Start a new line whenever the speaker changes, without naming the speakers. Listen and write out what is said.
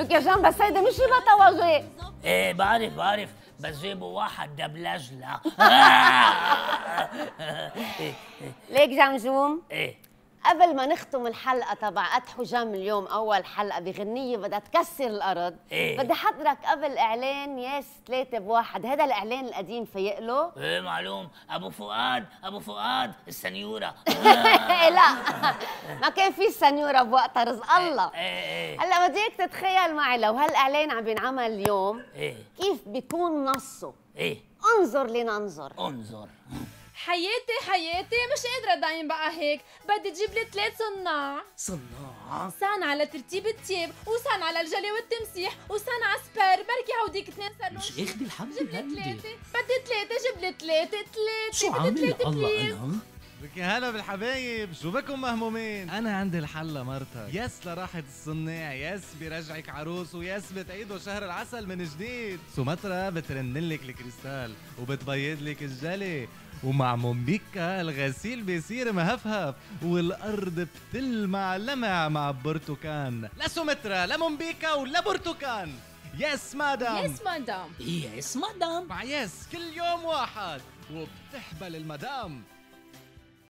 لك يا جان بس هيدا مش بطواجي
إيه بعرف بعرف. بس واحد دبلج لا
ليك جمجوم
إيه.
قبل ما نختم الحلقة تبع قد حجام اليوم أول حلقة بغنية بدها تكسر الأرض.
إيه.
بدي حضرك قبل إعلان ياس ثلاثة بواحد. هذا الإعلان القديم فيق له
إيه معلوم. أبو فؤاد أبو فؤاد السنيورة.
لا ما كان في سنيورة بوقتها رزق الله.
إيه إيه.
هلأ بديك تتخيل معي لو هالإعلان عم بينعمل اليوم
إيه.
كيف بيكون نصه؟
إيه.
انظر لننظر.
انظر.
حياتي حياتي مش قادرة دايم بقى هيك. بدي تجيب لي ثلاث صناع.
صناع؟
صنعة على ترتيب التياب وصنعة على الجلي والتمسيح وصنعة spare بركي هوديك اثنين صار
مش اخدي الحمد
جيب لي ثلاثة بدي ثلاثة جيب لي ثلاثة ثلاثة
شو عامل الله أنا؟
لك هلا بالحبايب. شو بكم مهمومين؟ أنا عندي الحل لمرتك. يس لراحة الصناع. يس بيرجعك عروس. ويس بتعيدوا شهر العسل من جديد. سومترا بترنلك الكريستال وبتبيض لك الجلي. ومع مومبيكا الغسيل بيصير مهفهف والأرض بتلمع لمع مع برتقان لا سومترا لا مومبيكا ولا برتقان يس مادام
يس مدام
يس مدام
مع يس كل يوم واحد. وبتحبل المدام.